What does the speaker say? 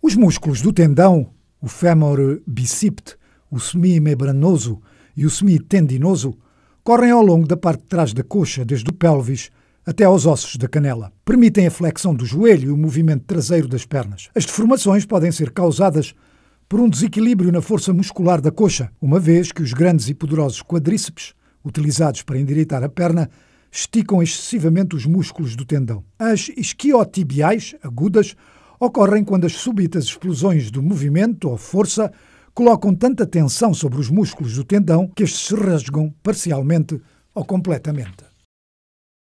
Os músculos do tendão, o fémur bicipt, o semimembranoso e o semitendinoso, correm ao longo da parte de trás da coxa, desde o pelvis até aos ossos da canela. Permitem a flexão do joelho e o movimento traseiro das pernas. As deformações podem ser causadas por um desequilíbrio na força muscular da coxa, uma vez que os grandes e poderosos quadríceps, utilizados para endireitar a perna, esticam excessivamente os músculos do tendão. As isquiotibiais agudas ocorrem quando as súbitas explosões do movimento ou força colocam tanta tensão sobre os músculos do tendão que estes se rasgam parcialmente ou completamente.